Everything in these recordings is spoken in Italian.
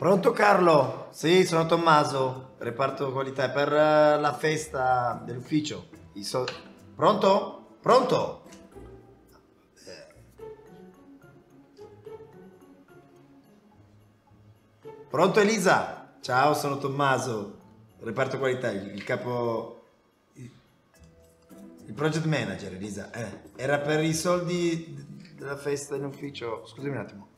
Pronto Carlo? Sì, sono Tommaso, reparto qualità per eh, la festa dell'ufficio. So- Pronto? Pronto? Pronto Elisa? Ciao, sono Tommaso, reparto qualità, il, capo... Il, project manager, Elisa. Eh, era per i soldi della festa in ufficio. Scusami un attimo.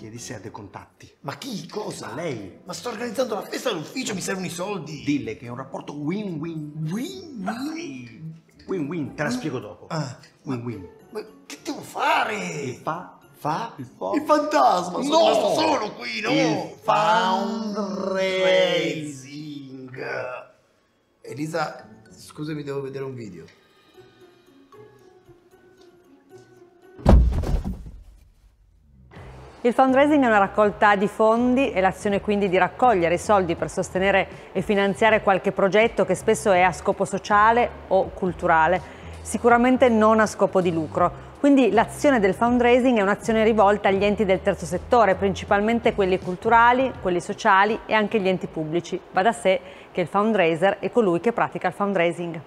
Chiedi se ha dei contatti. Ma chi? Cosa? Lei? Ma sto organizzando la festa all'ufficio, mi servono i soldi. Dille che è un rapporto win-win. Win, Dai. Win-win, te la spiego dopo. Ah, Win-win. Ma che devo fare? Il fa, Fa? il fo- Il fantasma, sono No! rimasto solo qui, no? Il fundraising. Elisa, scusami, devo vedere un video. Il fundraising è una raccolta di fondi e l'azione quindi di raccogliere i soldi per sostenere e finanziare qualche progetto che spesso è a scopo sociale o culturale, sicuramente non a scopo di lucro. Quindi l'azione del fundraising è un'azione rivolta agli enti del terzo settore, principalmente quelli culturali, quelli sociali e anche gli enti pubblici. Va da sé che il fundraiser è colui che pratica il fundraising.